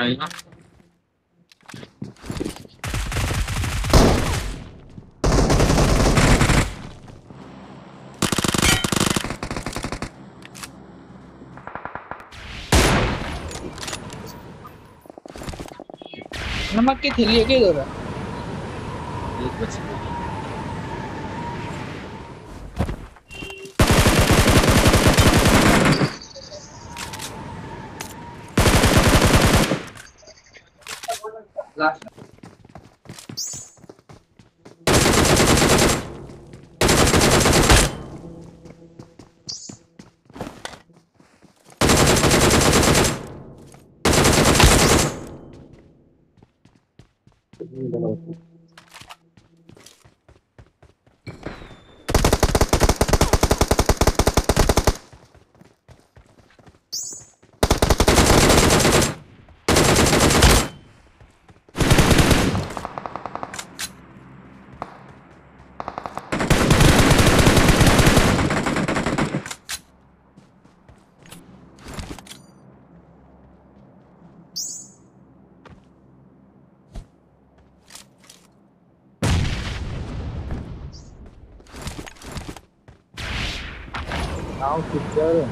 आएगा नमक की थैली है क्या इधर एक lá. Ainda não. Now picture.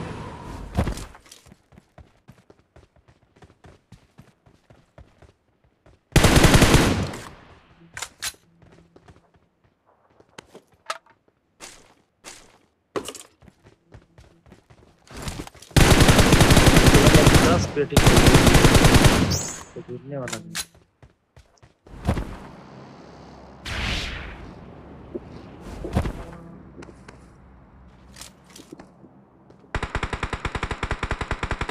दस तो गिरने वाला नहीं